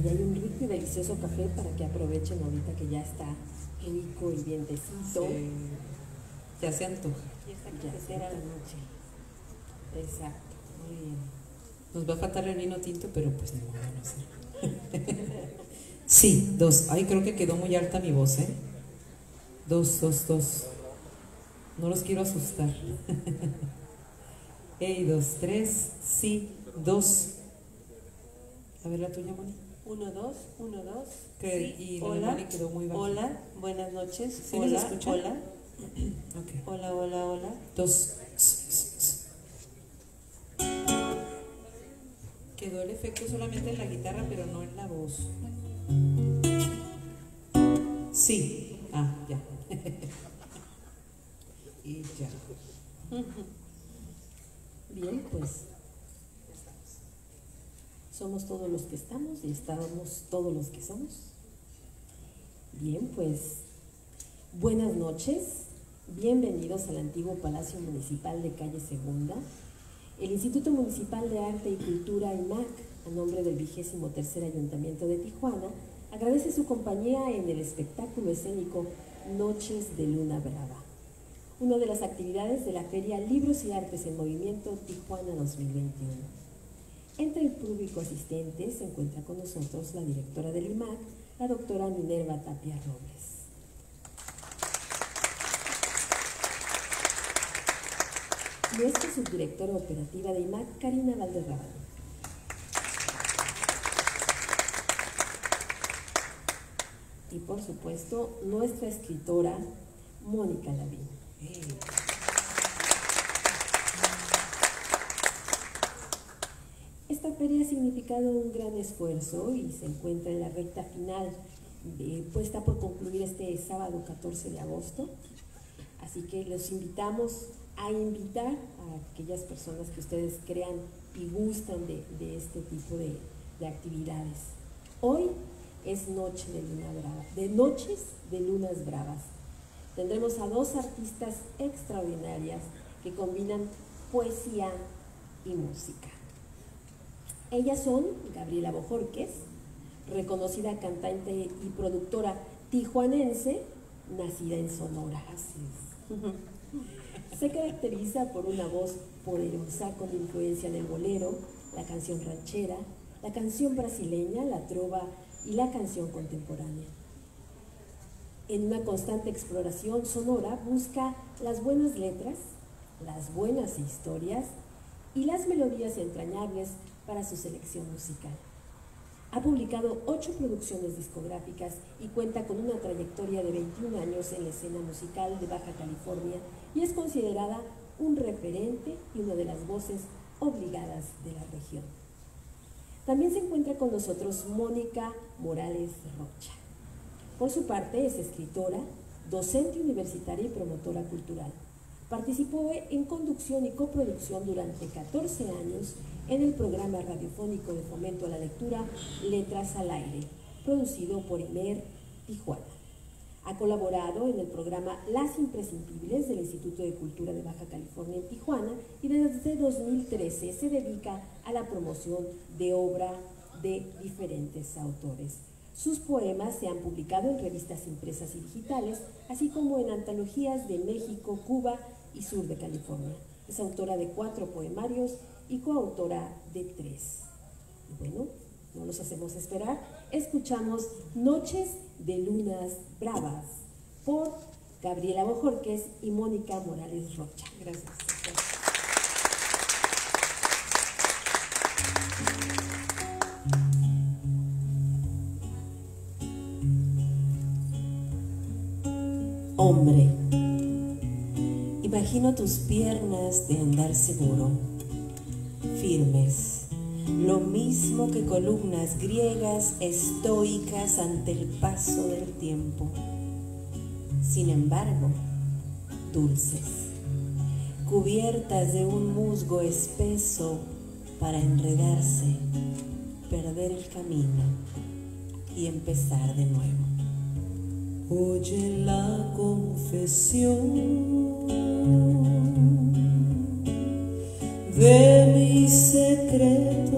Allá hay un rico y delicioso café para que aprovechen ahorita que ya está rico y vientecito. Sí. Ya se antoja. Y esta cafetera la noche. Exacto, muy bien. Nos va a faltar el vino tinto, pero pues no, no sé. sí, dos. Ay, creo que quedó muy alta mi voz, ¿eh? Dos, dos, dos. No los quiero asustar. Ey, dos, tres, sí, dos. A ver la tuya, Moni. Uno, dos, uno, dos. Que- Sí, y hola, quedó muy bajita. hola, buenas noches. ¿Sí nos hola, escuchan? hola, hola, hola, hola. Dos. Quedó el efecto solamente en la guitarra, pero no en la voz. Sí. Ah, ya. y ya. Bien, pues somos todos los que estamos y estábamos todos los que somos. Bien, pues buenas noches, bienvenidos al antiguo Palacio Municipal de Calle Segunda. El Instituto Municipal de Arte y Cultura, IMAC, a nombre del vigésimo tercer Ayuntamiento de Tijuana, agradece su compañía en el espectáculo escénico Noches de Luna Brava una de las actividades de la Feria Libros y Artes en Movimiento Tijuana 2021. Entre el público asistente se encuentra con nosotros la directora del IMAC, la doctora Minerva Tapia Robles. Nuestra subdirectora operativa de IMAC, Karina Valderrábano. Y por supuesto, nuestra escritora, Mónica Lavín. Esta feria ha significado un gran esfuerzo y se encuentra en la recta final, pues está por concluir este sábado 14 de agosto. Así que los invitamos a invitar a aquellas personas que ustedes crean y gustan de, de este tipo de, de actividades. Hoy es Noche de Luna Brava, de Noches de Lunas Bravas. Tendremos a dos artistas extraordinarias que combinan poesía y música. Ellas son Gabriela Bojorquez, reconocida cantante y productora tijuanense, nacida en Sonora. Se caracteriza por una voz poderosa con influencia del bolero, la canción ranchera, la canción brasileña, la trova y la canción contemporánea. En una constante exploración, Sonora busca las buenas letras, las buenas historias y las melodías entrañables para su selección musical. Ha publicado ocho producciones discográficas y cuenta con una trayectoria de 21 años en la escena musical de Baja California y es considerada un referente y una de las voces obligadas de la región. También se encuentra con nosotros Mónica Morales Rocha. Por su parte es escritora, docente universitaria y promotora cultural. Participó en conducción y coproducción durante 14 años en el programa radiofónico de fomento a la lectura Letras al Aire, producido por Imer Tijuana. Ha colaborado en el programa Las Imprescindibles del Instituto de Cultura de Baja California en Tijuana y desde 2013 se dedica a la promoción de obra de diferentes autores. Sus poemas se han publicado en revistas impresas y digitales, así como en antologías de México, Cuba y sur de California. Es autora de cuatro poemarios y coautora de tres. Bueno, no los hacemos esperar. Escuchamos Noches de Lunas Bravas por Gabriela Bojorquez y Mónica Morales Rocha. Gracias. Hombre, tus piernas de andar seguro, firmes, lo mismo que columnas griegas estoicas ante el paso del tiempo. Sin embargo, dulces, cubiertas de un musgo espeso para enredarse, perder el camino y empezar de nuevo. Oye la confesión de mi secreto.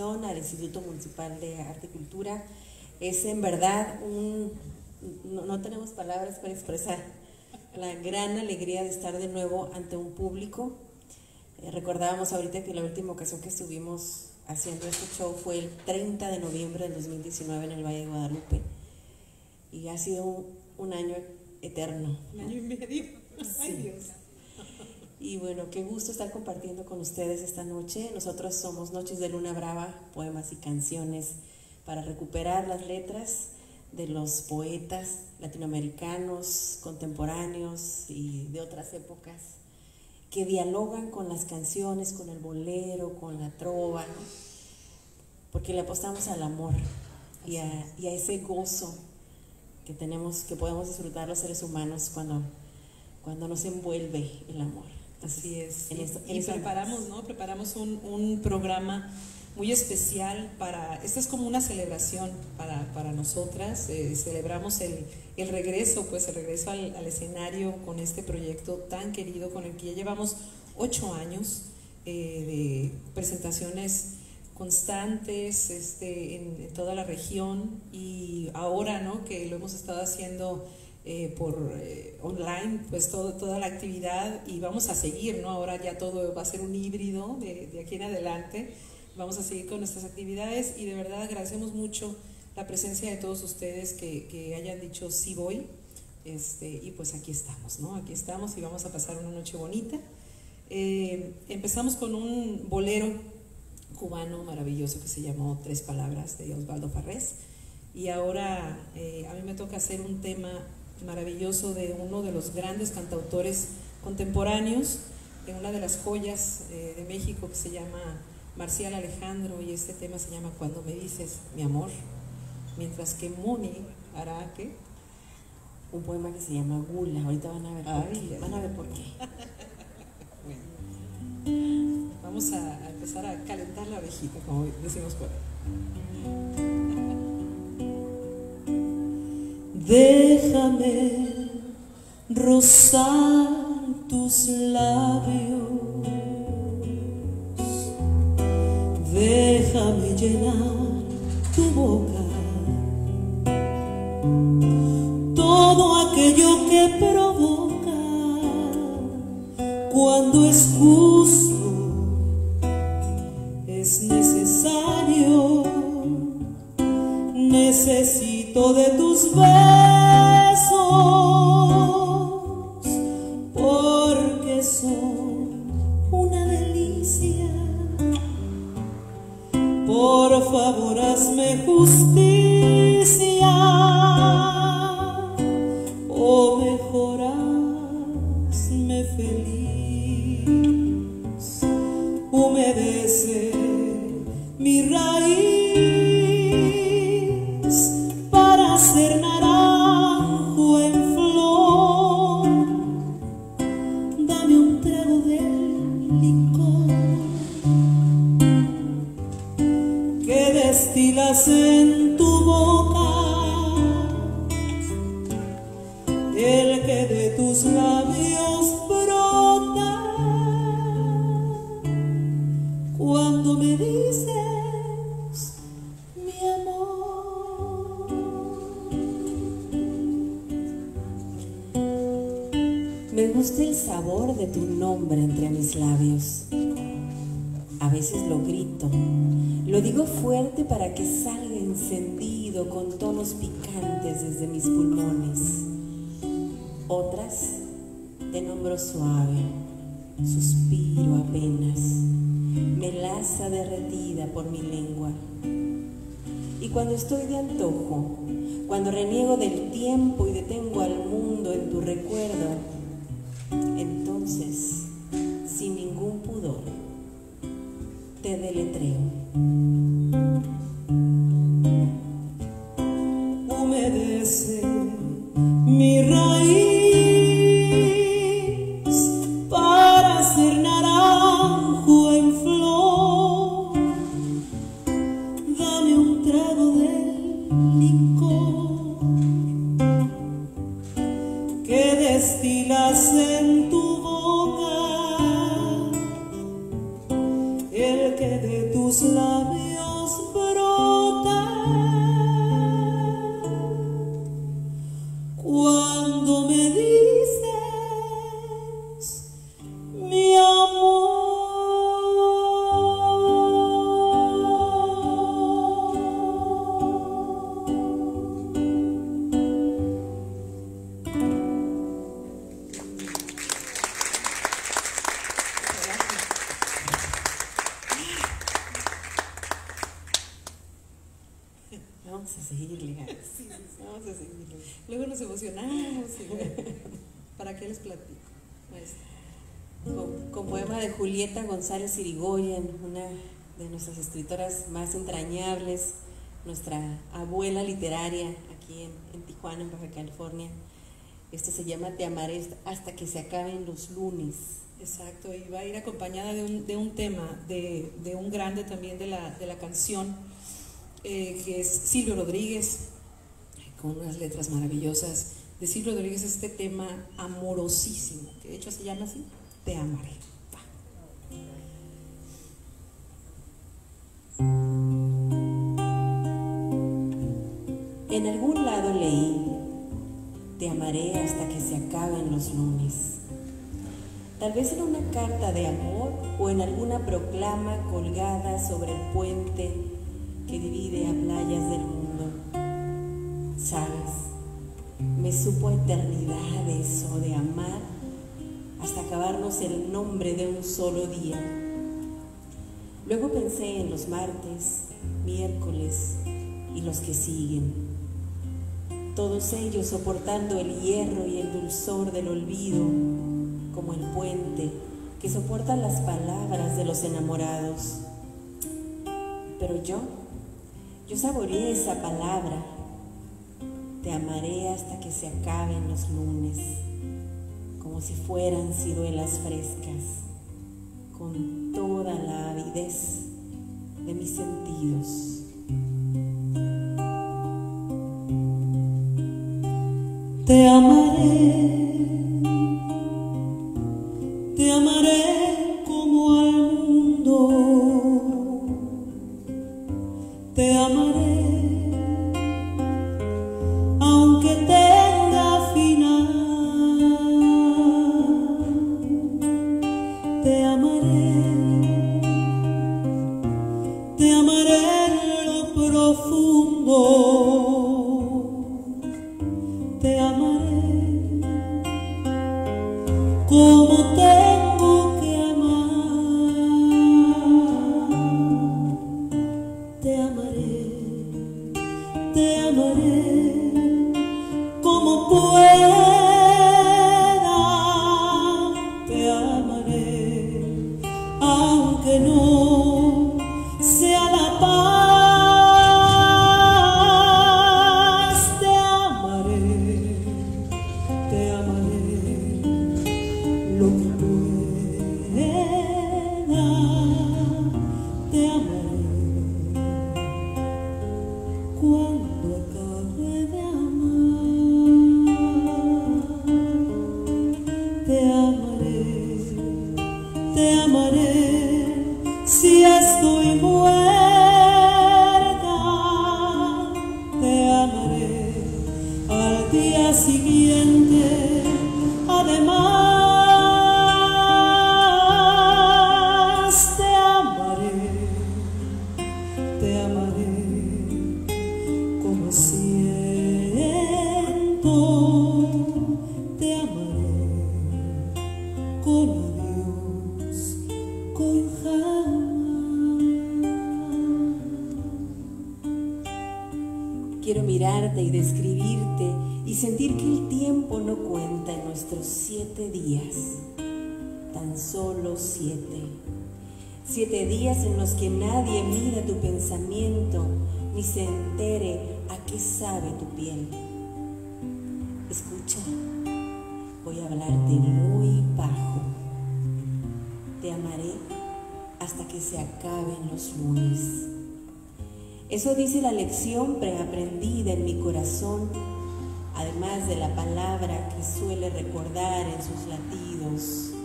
Al Instituto Municipal de Arte y Cultura. Es en verdad un... No, no tenemos palabras para expresar la gran alegría de estar de nuevo ante un público. Eh, recordábamos ahorita que la última ocasión que estuvimos haciendo este show fue el 30 de noviembre del 2019 en el Valle de Guadalupe. Y ha sido un, un año eterno. Un año y medio. Ay. Dios. Y bueno, qué gusto estar compartiendo con ustedes esta noche. Nosotros somos Noches de Luna Brava, poemas y canciones para recuperar las letras de los poetas latinoamericanos, contemporáneos y de otras épocas que dialogan con las canciones, con el bolero, con la trova, ¿no? porque le apostamos al amor y a, y a ese gozo que tenemos, que podemos disfrutar los seres humanos cuando, cuando nos envuelve el amor. Así es. en Y- en preparamos, ¿no? Preparamos un, un programa muy especial para, esta es como una celebración para, para nosotras, eh, celebramos el, el regreso, pues el regreso al, al escenario con este proyecto tan querido con el que ya llevamos ocho años eh, de presentaciones constantes este, en, en toda la región y ahora ¿no? que lo hemos estado haciendo eh, por eh, online, pues todo, toda la actividad y vamos a seguir, ¿no? Ahora ya todo va a ser un híbrido de, de aquí en adelante. Vamos a seguir con nuestras actividades y de verdad agradecemos mucho la presencia de todos ustedes que, que hayan dicho sí voy. Este, y pues aquí estamos, ¿no? Aquí estamos y vamos a pasar una noche bonita. Eh, empezamos con un bolero cubano maravilloso que se llamó Tres Palabras de Osvaldo Farrés. Y ahora eh, a mí me toca hacer un tema maravilloso de uno de los grandes cantautores contemporáneos, de una de las joyas eh, de México que se llama Marcial Alejandro y este tema se llama Cuando me dices mi amor, mientras que Moni hará que un poema que se llama Gula. Ahorita van a ver por qué. Van a ver por qué. Bueno, vamos a, a empezar a calentar la orejita, como decimos por ahí. Déjame rozar tus labios. Déjame llenar tu boca. Nuestras escritoras más entrañables, nuestra abuela literaria aquí en, Tijuana, en Baja California. Este se llama Te amaré hasta que se acaben los lunes. Exacto, y va a ir acompañada de un, tema, de, un grande también de la, de la canción, eh, que es Silvio Rodríguez, con unas letras maravillosas. De Silvio Rodríguez este tema amorosísimo, que de hecho se llama así, Te amaré. En algún lado leí, te amaré hasta que se acaben los lunes. Tal vez en una carta de amor o en alguna proclama colgada sobre el puente que divide a playas del mundo. Sabes, me supo eternidad eso de amar hasta acabarnos el nombre de un solo día. Luego pensé en los martes, miércoles y los que siguen todos ellos soportando el hierro y el dulzor del olvido, como el puente que soporta las palabras de los enamorados. Pero yo, yo saboreé esa palabra, te amaré hasta que se acaben los lunes, como si fueran ciruelas frescas, con toda la avidez de mis sentidos. Te amaré, nadie mida tu pensamiento ni se entere a qué sabe tu piel. Escucha, voy a hablarte muy bajo. Te amaré hasta que se acaben los lunes. Eso dice la lección preaprendida en mi corazón, además de la palabra que suele recordar en sus latidos.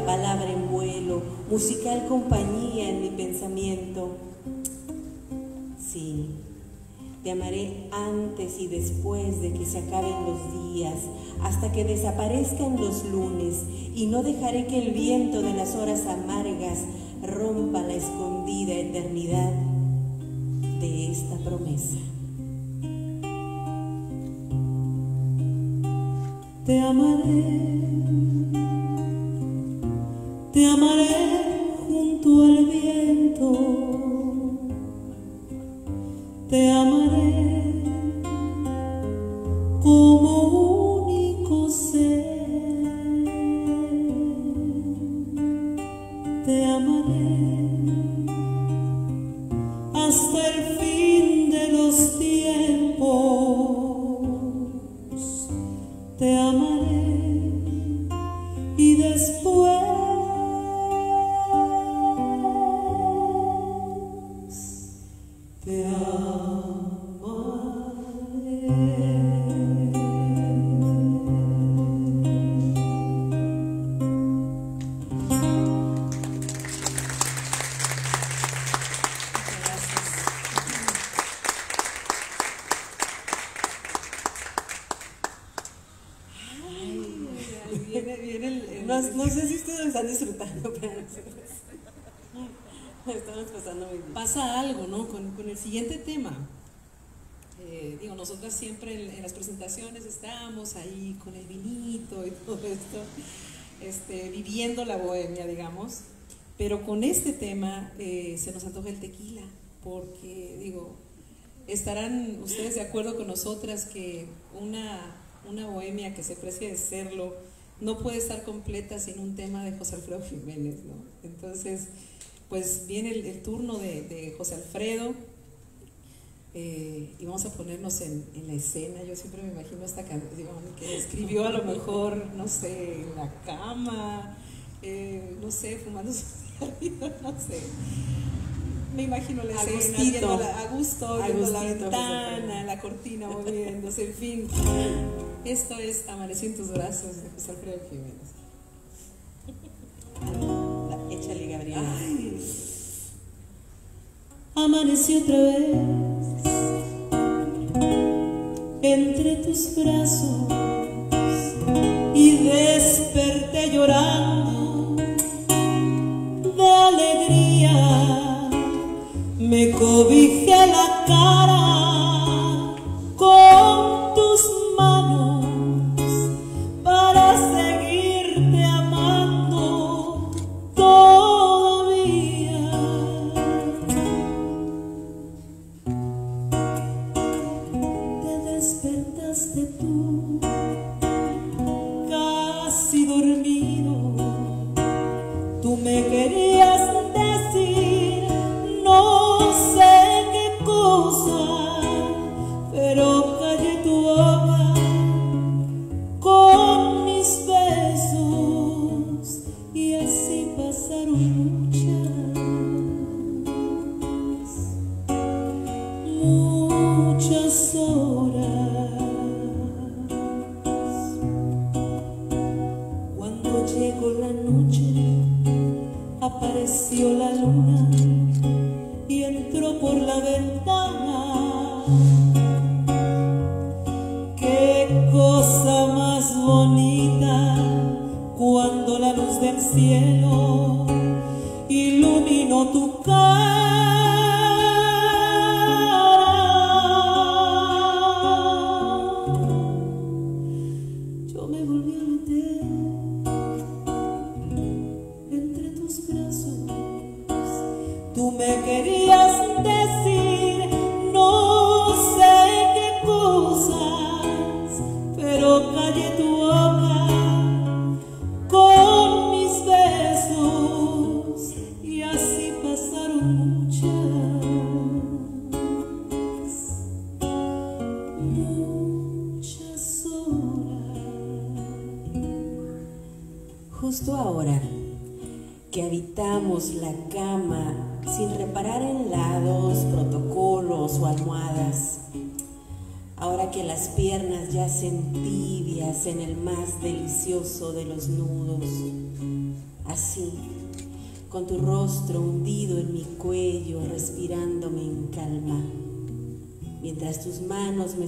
Única palabra en vuelo, musical compañía en mi pensamiento. Sí, te amaré antes y después de que se acaben los días, hasta que desaparezcan los lunes, y no dejaré que el viento de las horas amargas rompa la escondida eternidad de esta promesa. Te amaré, te amaré junto al viento, te Pero con este tema eh, se nos antoja el tequila, porque, digo, estarán ustedes de acuerdo con nosotras que una, una bohemia que se precie de serlo no puede estar completa sin un tema de José Alfredo Jiménez, ¿no? Entonces, pues viene el, turno de, de José Alfredo eh, y vamos a ponernos en, en la escena. Yo siempre me imagino esta canción que escribió a lo mejor, no sé, en la cama, eh, no sé, fumando su cigarrillo, no sé. Me imagino la escena, viendo la- a gusto, viendo la ventana, la cortina moviéndose, en fin. Esto es Amanecí en tus brazos de José Alfredo Jiménez. La- Échale, Gabriela. Amanecí otra vez entre tus brazos Me cobija la cara.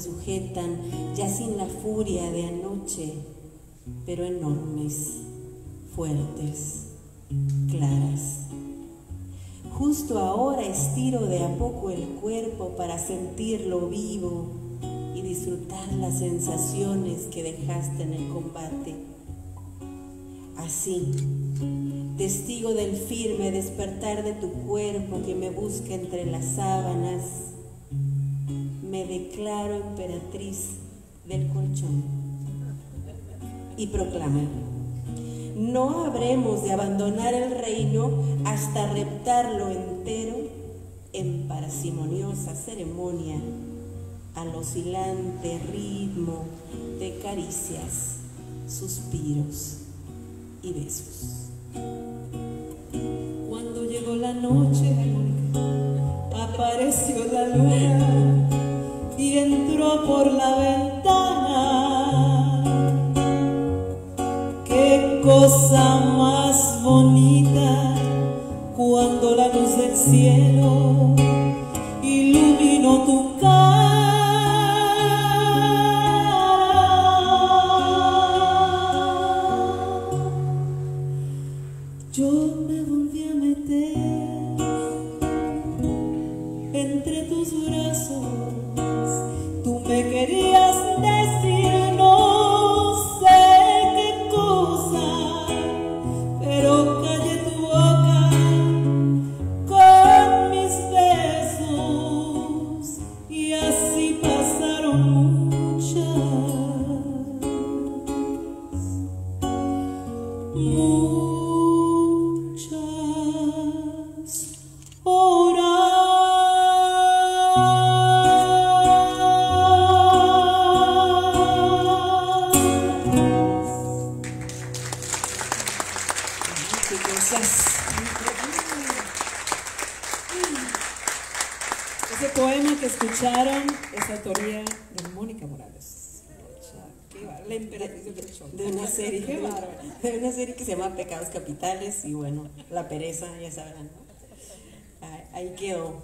Sujetan ya sin la furia de anoche, pero enormes, fuertes, claras. Justo ahora estiro de a poco el cuerpo para sentirlo vivo y disfrutar las sensaciones que dejaste en el combate. Así, testigo del firme despertar de tu cuerpo que me busca entre las sábanas, me declaro emperatriz del colchón y proclamo, no habremos de abandonar el reino hasta reptarlo entero en parsimoniosa ceremonia al oscilante ritmo de caricias, suspiros y besos. Cuando llegó la noche, apareció la luna por la ventana. Ya sabrán ¿no? Ahí- quedó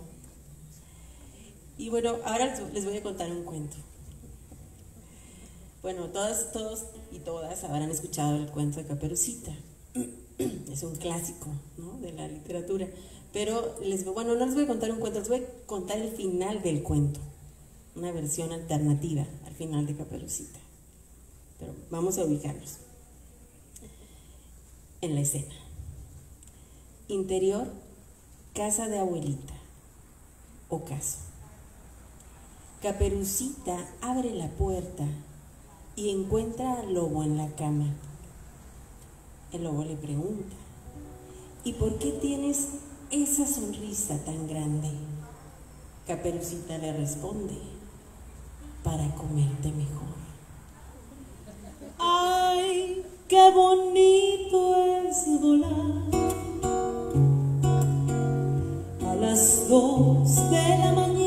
y bueno ahora les- voy a contar un cuento bueno todas todos y todas habrán escuchado el cuento de Caperucita es un clásico ¿no? de la literatura pero les bueno no les voy a contar un cuento les voy a contar el final del cuento una versión alternativa al final de Caperucita pero vamos a ubicarnos en la escena. Interior, casa de abuelita, ocaso. Caperucita abre la puerta y encuentra al lobo en la cama. El lobo le pregunta, ¿Y por qué tienes esa sonrisa tan grande? Caperucita le responde, para comerte mejor. Ay, qué bonito es volar las dos de la mañana,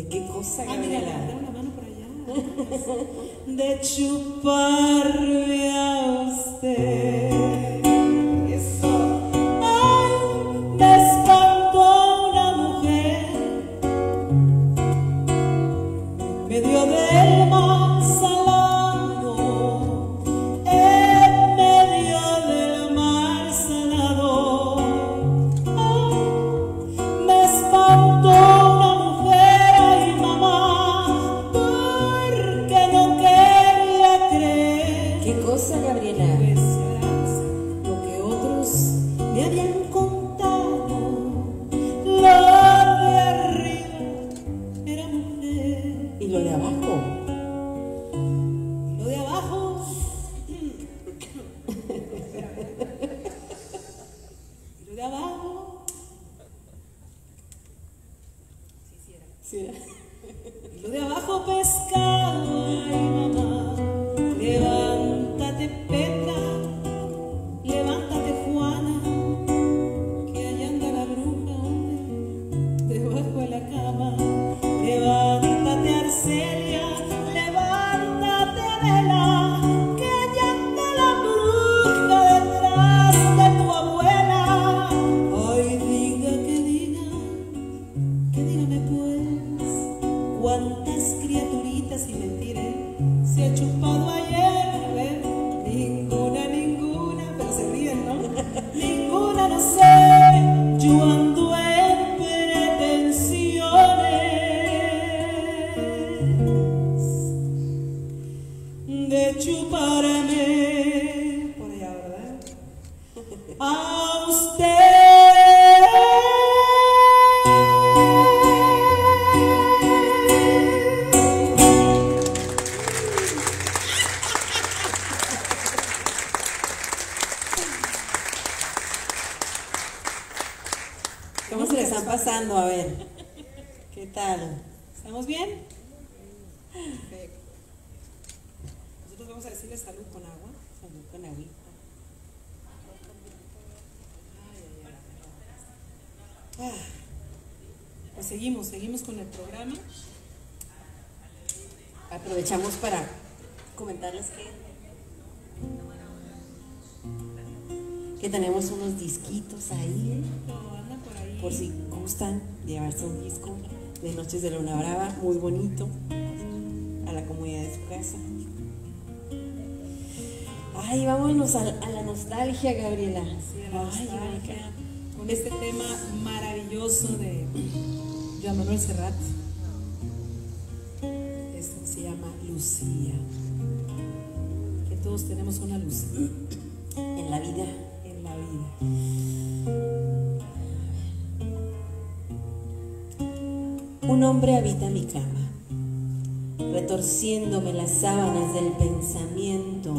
¿De qué cosa, Ah, mira, da una mano por allá. De chuparme a usted. Seguimos, seguimos con el programa. Aprovechamos para comentarles que, que tenemos unos disquitos ahí, por ahí. por si gustan llevarse un disco de Noches de Luna Brava, muy bonito, a la comunidad de su casa. Ay, vámonos a, a la nostalgia, Gabriela. Sí, a la Ay, con este tema maravilloso de Joan Manuel Serrat. Este se llama Lucía. Que todos tenemos una Lucía en la vida. en la vida. Un hombre habita mi cama, retorciéndome las sábanas del pensamiento,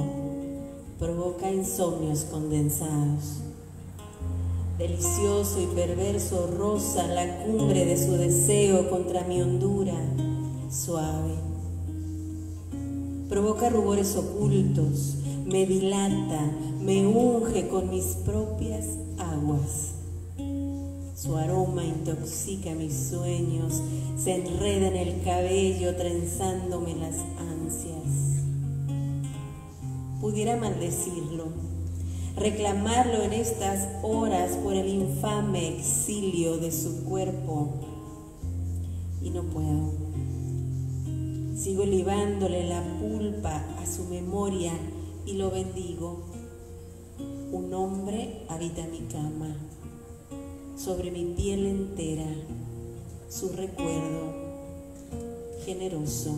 provoca insomnios condensados. Delicioso y perverso rosa la cumbre de su deseo contra mi hondura suave. Provoca rubores ocultos, me dilata, me unge con mis propias aguas. Su aroma intoxica mis sueños, se enreda en el cabello trenzándome las ansias. Pudiera maldecirlo, reclamarlo en estas horas por el infame exilio de su cuerpo y no puedo. Sigo libándole la pulpa a su memoria y lo bendigo. Un hombre habita mi cama, sobre mi piel entera, su recuerdo generoso,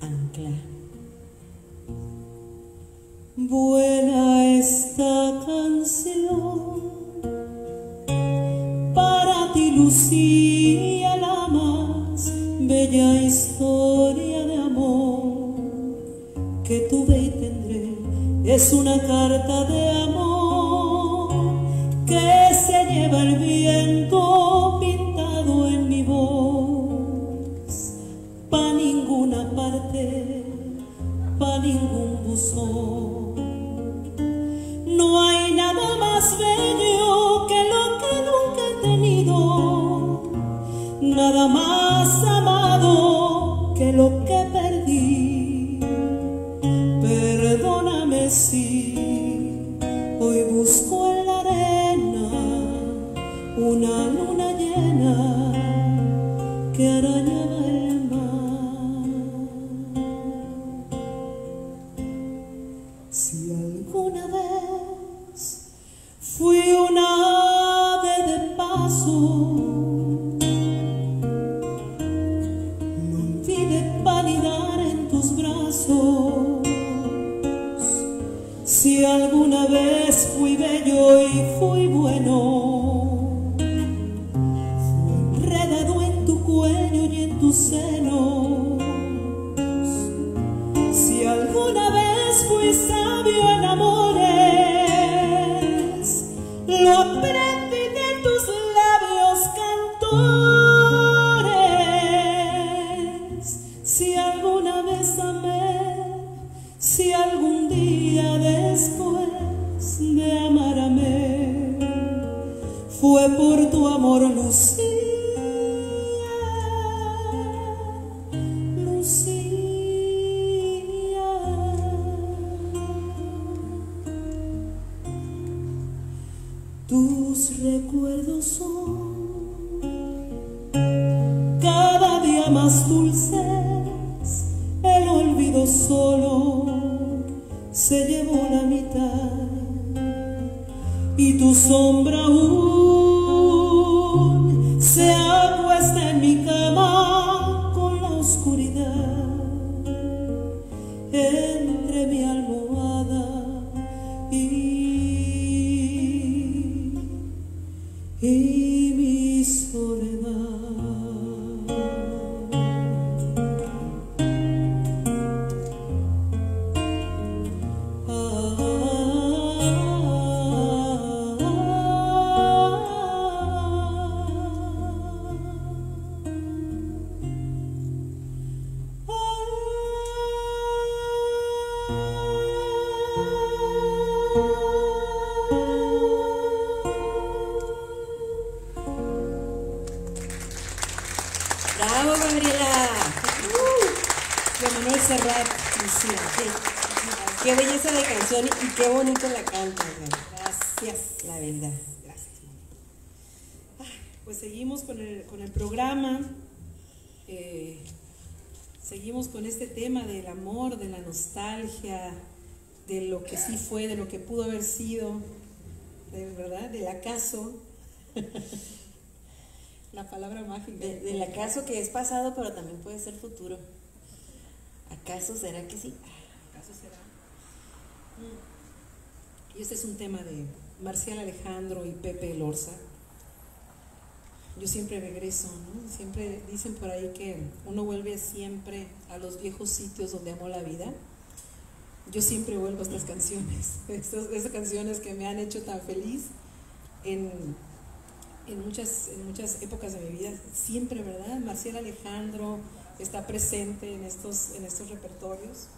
ancla. Buena esta canción para ti, Lucía, la más bella historia de amor que tuve y tendré. Es una carta de amor que se lleva el viento pintado en mi voz, pa' ninguna parte, pa' ningún buzón. Alguna vez fui sabio en amores, seguimos con este tema del amor, de la nostalgia, de lo que sí fue, de lo que pudo haber sido, de verdad, del acaso. la palabra mágica. De- del acaso que es pasado, pero también puede ser futuro. ¿Acaso será que sí? ¿Acaso será? Y este es un tema de Marcial Alejandro y Pepe Lorza. Yo siempre regreso. Siempre dicen por ahí que uno vuelve siempre a los viejos sitios donde amó la vida. Yo siempre vuelvo a estas canciones, estas, canciones que me han hecho tan feliz en, en, muchas, en muchas épocas de mi vida. Siempre, ¿verdad? Marcial Alejandro está presente en estos, en estos repertorios.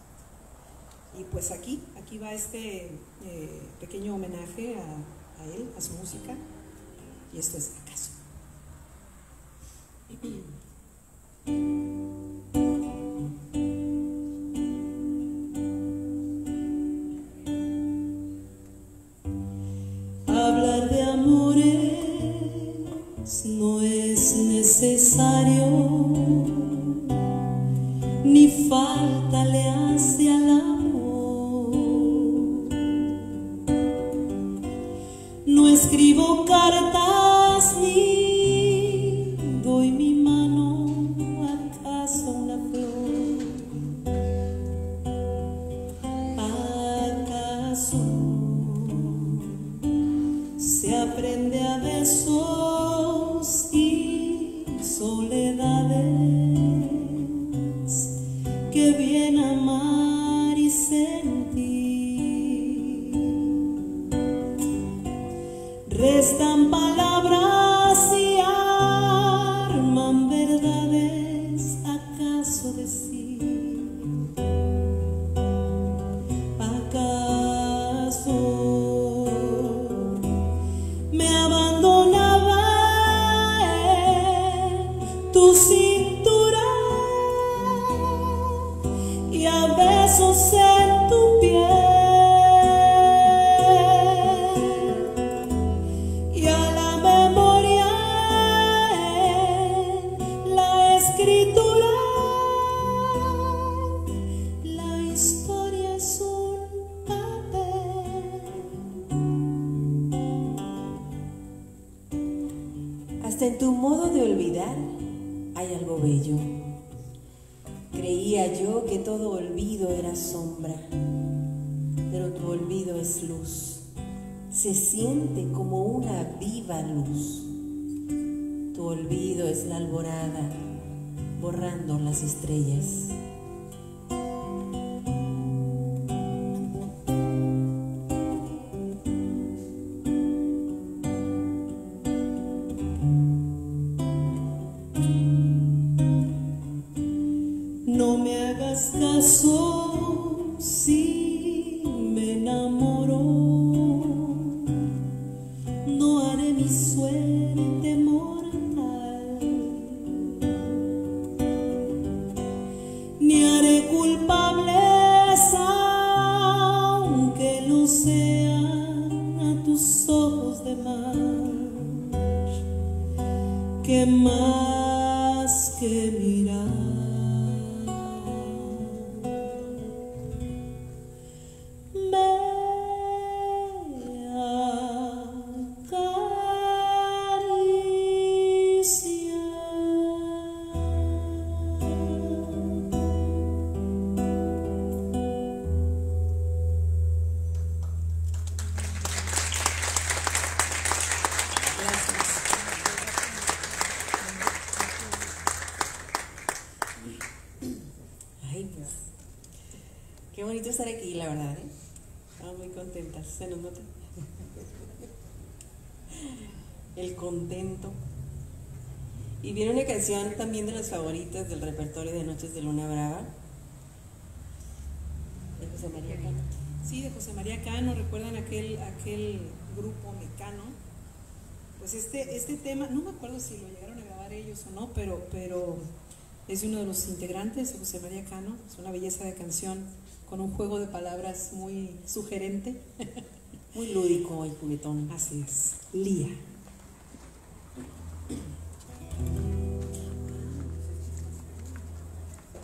Y pues aquí, aquí va este eh, pequeño homenaje a, a él, a su música. Y esto es acaso. Hablar de amores no es necesario, ni falta le verdad, ¿eh? Estamos muy contentas. ¿Se nos nota? El contento. Y viene una canción también de las favoritas del repertorio de Noches de Luna Brava. De José María Cano. Sí, de José María Cano, recuerdan aquel, aquel grupo mecano. Pues este, este tema, no me acuerdo si lo llegaron a grabar ellos o no, pero, pero es de uno de los integrantes, José María Cano. Es una belleza de canción con un juego de palabras muy sugerente. Muy lúdico y juguetón. Así es, Lía.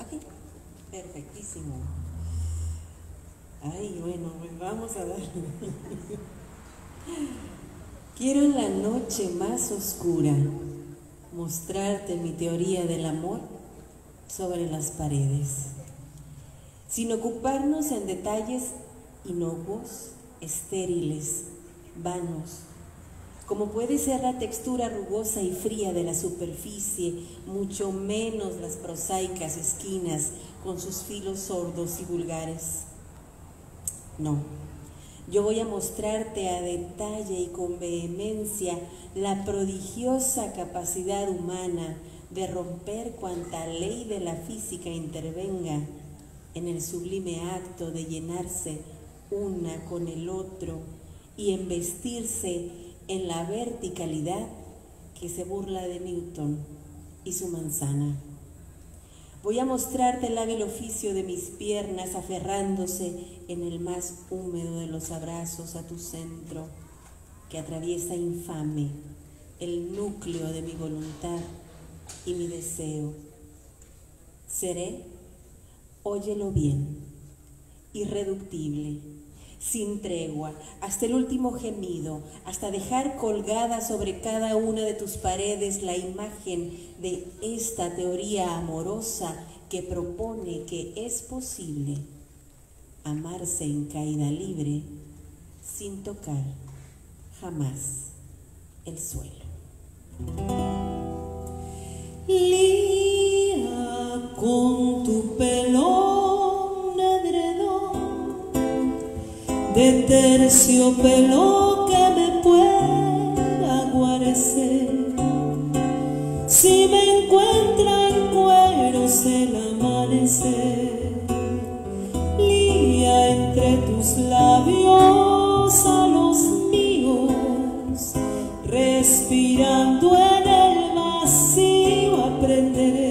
Ok, perfectísimo. Ay, bueno, pues vamos a dar. Quiero en la noche más oscura mostrarte mi teoría del amor sobre las paredes, sin ocuparnos en detalles inocuos, estériles, vanos, como puede ser la textura rugosa y fría de la superficie, mucho menos las prosaicas esquinas con sus filos sordos y vulgares. No, yo voy a mostrarte a detalle y con vehemencia la prodigiosa capacidad humana de romper cuanta ley de la física intervenga en el sublime acto de llenarse una con el otro y embestirse en la verticalidad que se burla de Newton y su manzana. Voy a mostrarte el hábil oficio de mis piernas aferrándose en el más húmedo de los abrazos a tu centro, que atraviesa infame el núcleo de mi voluntad y mi deseo. Seré, óyelo bien, irreductible, sin tregua, hasta el último gemido, hasta dejar colgada sobre cada una de tus paredes la imagen de esta teoría amorosa que propone que es posible amarse en caída libre sin tocar jamás el suelo. Con tu pelo nedredón de terciopelo que me pueda guarecer. Si me encuentra en cueros el amanecer, lía entre tus labios a los míos, respirando en el vacío aprenderé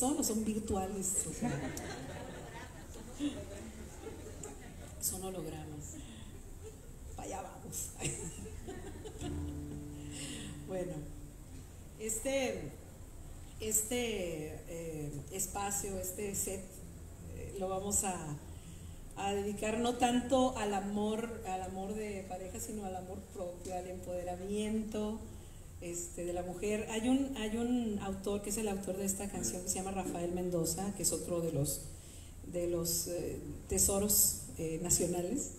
son o son virtuales? Son hologramas. Para allá vamos. Bueno, este, este eh, espacio, este set, eh, lo vamos a, a dedicar no tanto al amor, al amor de pareja, sino al amor propio, al empoderamiento este, de la mujer. Hay un, hay un autor que es el autor de esta canción que se llama Rafael Mendoza, que es otro de los, de los eh, tesoros eh, nacionales.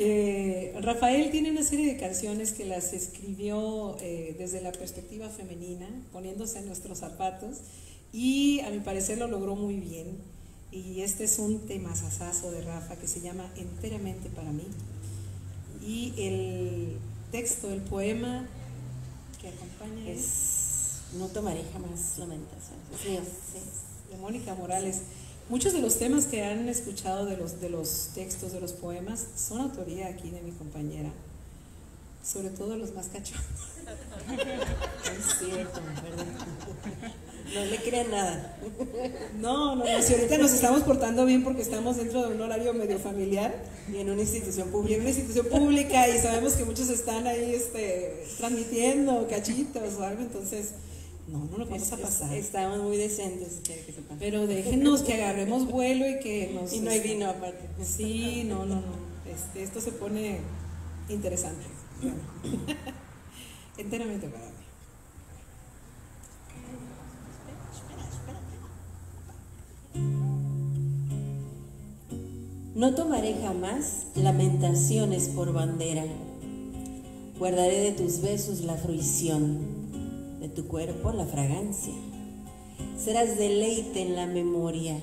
Eh, Rafael tiene una serie de canciones que las escribió eh, desde la perspectiva femenina, poniéndose en nuestros zapatos, y a mi parecer lo logró muy bien. Y este es un tema sasazo de Rafa que se llama Enteramente para mí. Y el texto, el poema que acompaña es no tomaré jamás lamentaciones. Sí, de Mónica Morales. Muchos de los temas que han escuchado de los, de los textos, de los poemas, son autoría aquí de mi compañera, sobre todo los más cachondos. Es cierto, ¿verdad? No le creen nada. No, no, no, si ahorita nos estamos portando bien porque estamos dentro de un horario medio familiar Y en una institución y en pública. una institución pública y sabemos que muchos están ahí este, transmitiendo cachitos o algo, entonces, no, no nos vamos a pasar. Estamos muy decentes, quiero que sepan. Pero déjenos que agarremos vuelo y que nos... Y no hay este, vino aparte. Sí, no, no, no. Este, esto se pone interesante. Enteramente para No tomaré jamás lamentaciones por bandera. Guardaré de tus besos la fruición, de tu cuerpo la fragancia. Serás deleite en la memoria,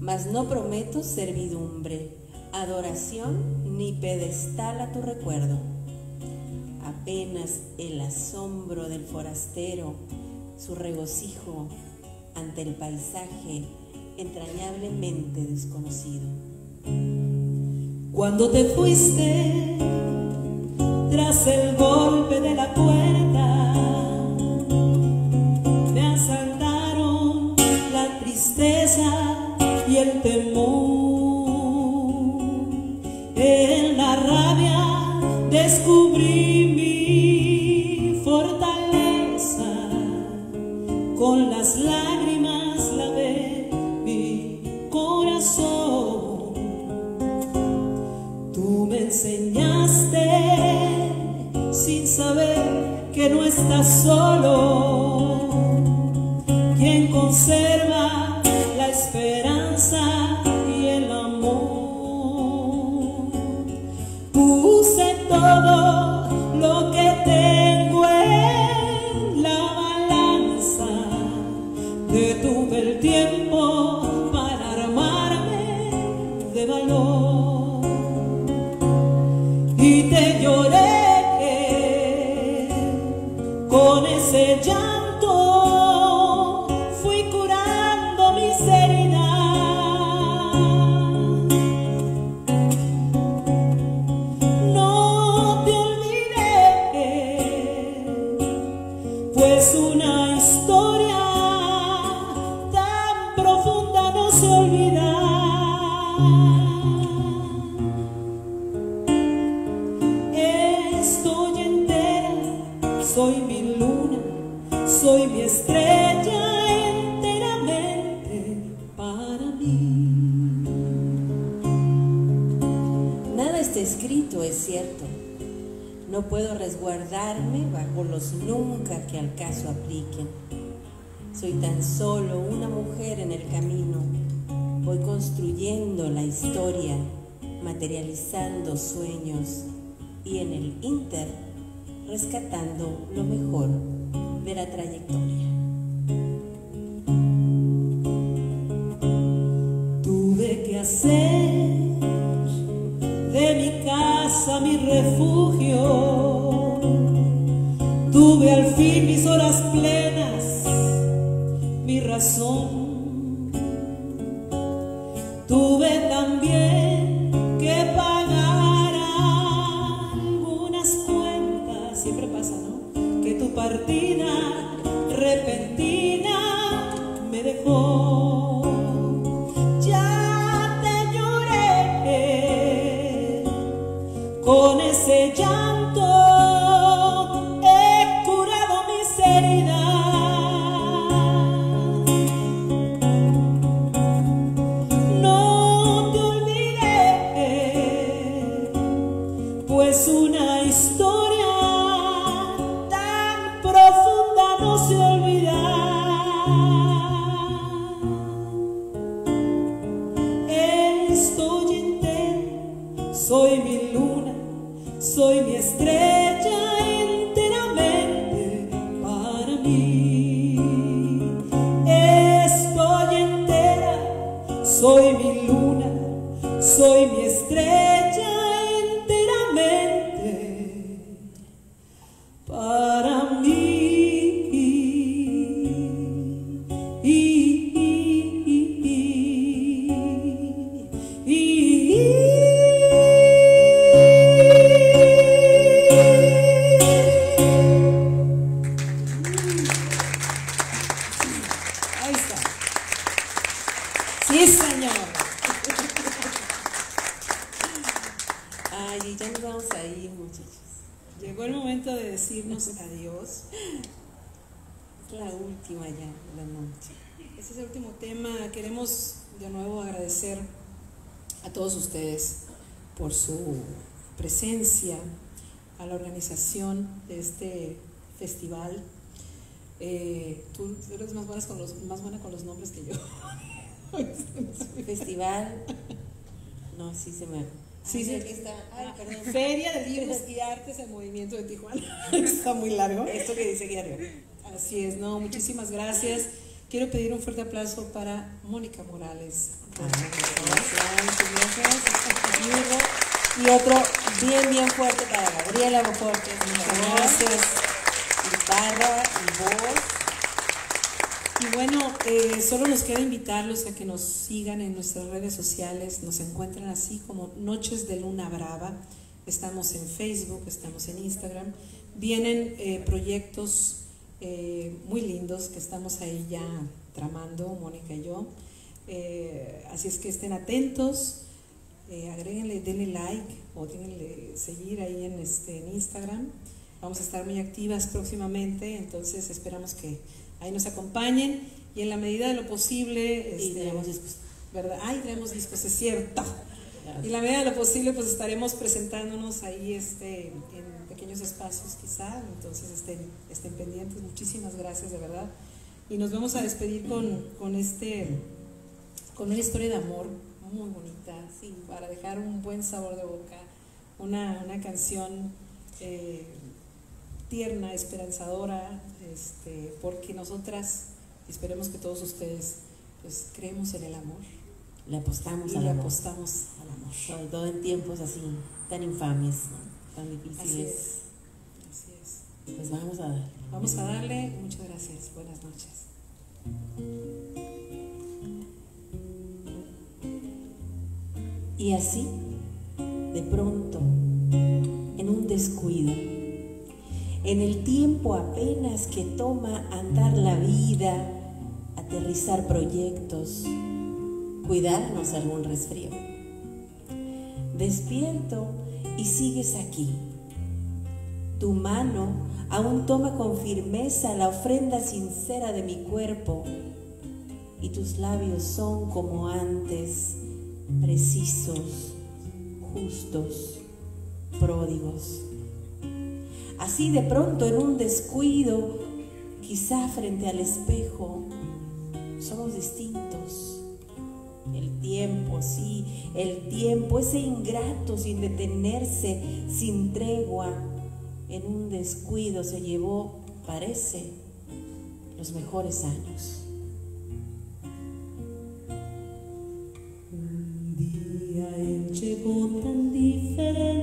mas no prometo servidumbre, adoración ni pedestal a tu recuerdo. Apenas el asombro del forastero, su regocijo ante el paisaje entrañablemente desconocido. Cuando te fuiste tras el golpe de la puerta, me asaltaron la tristeza y el temor. En la rabia descubrí mi fortaleza, con las lágrimas enseñaste sin saber que no estás solo. Que al caso apliquen. Soy tan solo una mujer en el camino. Voy construyendo la historia, materializando sueños y en el inter rescatando lo mejor de la trayectoria. Oh. Sí se me. Sí, sí. aquí está. Ay, perdón. Feria de Libros y Artes en Movimiento de Tijuana. Está muy largo. Esto que dice arriba. Así es, no, muchísimas gracias. Quiero pedir un fuerte aplauso para Mónica Morales. Y otro bien, bien fuerte para Gabriela Bofortes. Muchas gracias. Guitarra y voz. Y bueno, eh, solo nos queda invitarlos a que nos sigan en nuestras redes sociales. Nos encuentran así como Noches de Luna Brava. Estamos en Facebook, estamos en Instagram. Vienen eh, proyectos eh, muy lindos que estamos ahí ya tramando, Mónica y yo. Eh, así es que estén atentos, eh, agréguenle, denle like o denle seguir ahí en, este, en Instagram. Vamos a estar muy activas próximamente, entonces esperamos que ahí nos acompañen y en la medida de lo posible. Y este, tenemos discos. ¿Verdad? Ay, tenemos discos, es cierto. Y en la medida de lo posible, pues estaremos presentándonos ahí este, en pequeños espacios quizá, entonces estén, estén pendientes. Muchísimas gracias, de verdad. Y nos vamos a despedir con, con, este, con una historia de amor muy bonita, sí, para dejar un buen sabor de boca, una, una canción eh, tierna, esperanzadora, este, porque nosotras, esperemos que todos ustedes, pues creemos en el amor Le apostamos y al le amor. apostamos al amor. Sobre todo en tiempos así tan infames, ¿no? tan Así difíciles. es. Así es. Pues vamos a darle. Vamos a darle. Muchas gracias. Buenas noches. Y así, de pronto, en un descuido, en el tiempo apenas que toma andar la vida, aterrizar proyectos, cuidarnos algún resfrío. Despierto y sigues aquí. Tu mano aún toma con firmeza la ofrenda sincera de mi cuerpo y tus labios son como antes, precisos, justos, pródigos. Así de pronto en un descuido, quizá frente al espejo, somos distintos. El tiempo, sí, el tiempo, ese ingrato sin detenerse, sin tregua, en un descuido se llevó, parece, los mejores años. Un día él llegó tan diferente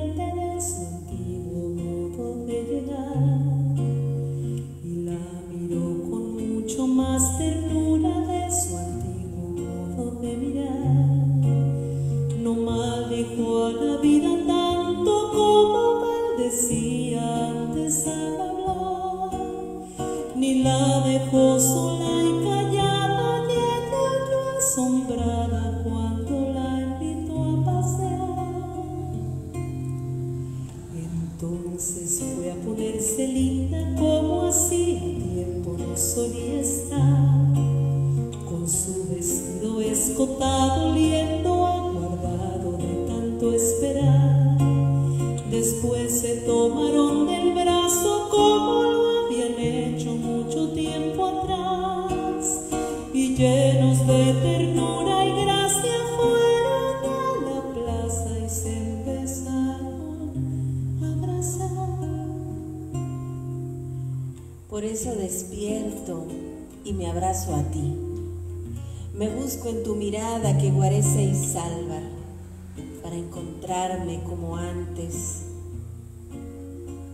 como antes,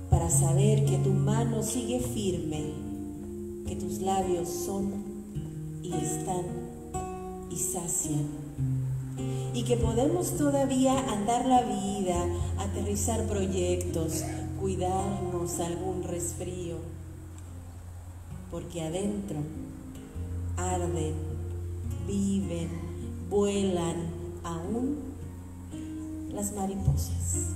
para saber que tu mano sigue firme, que tus labios son y están y sacian, y que podemos todavía andar la vida, aterrizar proyectos, cuidarnos algún resfrío, porque adentro arden, viven, vuelan aún las mariposas.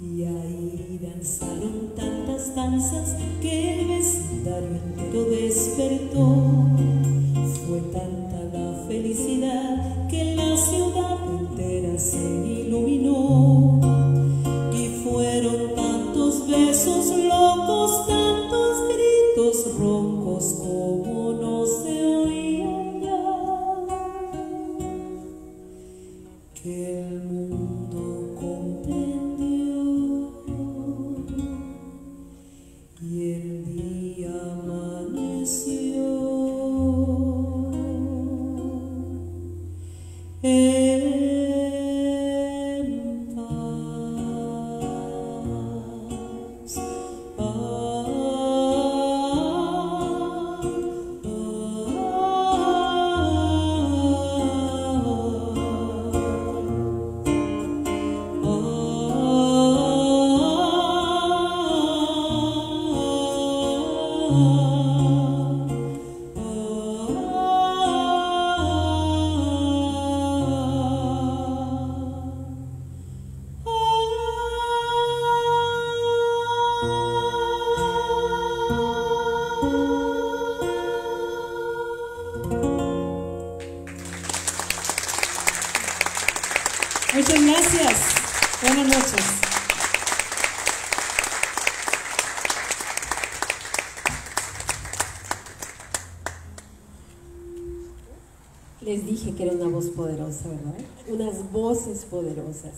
Y ahí danzaron tantas danzas que el vecindario entero despertó. Fue tanta la felicidad que Muchas gracias. Buenas noches. Les dije que era una voz poderosa, ¿verdad? Unas voces poderosas.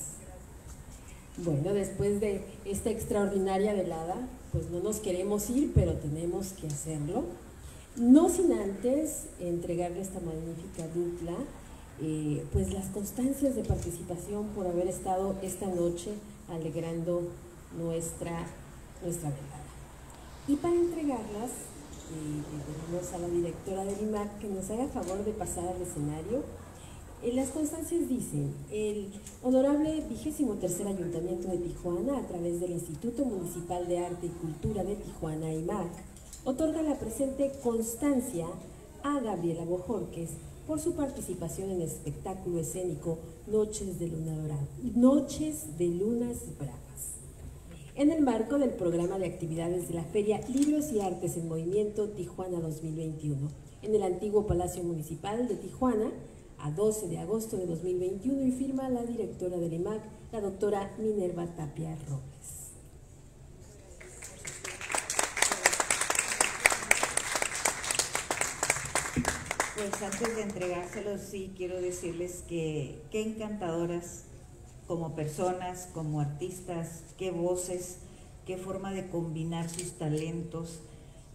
Bueno, después de esta extraordinaria velada, pues no nos queremos ir, pero tenemos que hacerlo. No sin antes entregarle esta magnífica dupla, eh, pues las constancias de participación por haber estado esta noche alegrando nuestra, nuestra velada. Y para entregarlas, eh, le pedimos a la directora del IMAC que nos haga favor de pasar al escenario. En las constancias dicen, el honorable vigésimo tercer Ayuntamiento de Tijuana, a través del Instituto Municipal de Arte y Cultura de Tijuana, IMAC, otorga la presente constancia a Gabriela Bojorques por su participación en el espectáculo escénico Noches de, Luna Dorada, Noches de Lunas Bravas en el marco del programa de actividades de la Feria Libros y Artes en Movimiento Tijuana 2021, en el antiguo Palacio Municipal de Tijuana, a 12 de agosto de 2021, y firma la directora del IMAC, la doctora Minerva Tapia Robles. Pues antes de entregárselos, sí quiero decirles que qué encantadoras como personas, como artistas, qué voces, qué forma de combinar sus talentos.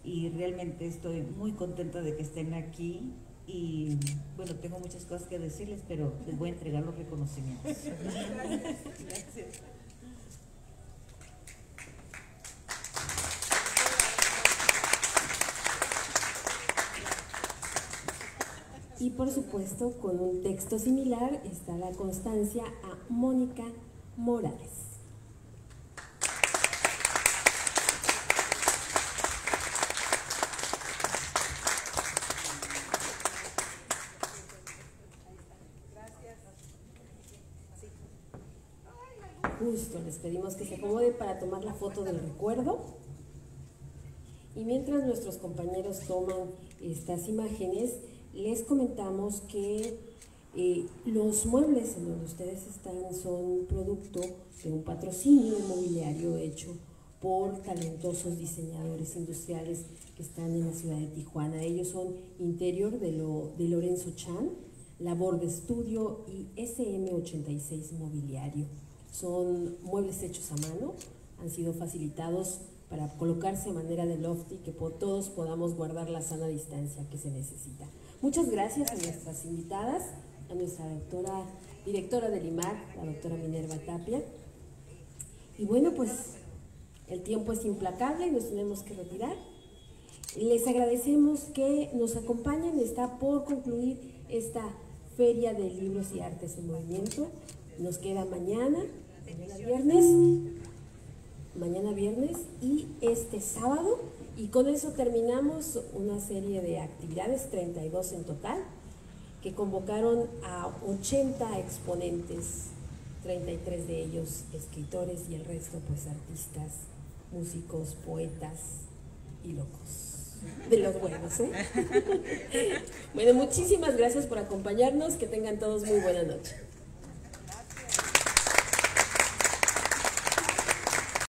Y realmente estoy muy contenta de que estén aquí. Y bueno, tengo muchas cosas que decirles, pero les voy a entregar los reconocimientos. Y por supuesto, con un texto similar está la constancia a Mónica Morales. Justo, les pedimos que se acomode para tomar la foto del recuerdo. Y mientras nuestros compañeros toman estas imágenes, les comentamos que eh, los muebles en donde ustedes están son producto de un patrocinio inmobiliario hecho por talentosos diseñadores industriales que están en la ciudad de Tijuana. Ellos son Interior de, lo, de Lorenzo Chan, Labor de Estudio y SM86 Mobiliario. Son muebles hechos a mano, han sido facilitados para colocarse a manera de loft y que todos podamos guardar la sana distancia que se necesita. Muchas gracias a nuestras invitadas, a nuestra doctora, directora del IMAR, la doctora Minerva Tapia. Y bueno, pues el tiempo es implacable y nos tenemos que retirar. Les agradecemos que nos acompañen, está por concluir esta Feria de Libros y Artes en Movimiento. Nos queda mañana, mañana viernes, mañana viernes y este sábado. Y con eso terminamos una serie de actividades, 32 en total, que convocaron a 80 exponentes, 33 de ellos escritores y el resto pues artistas, músicos, poetas y locos. De los buenos, ¿eh? bueno, muchísimas gracias por acompañarnos, que tengan todos muy buena noche.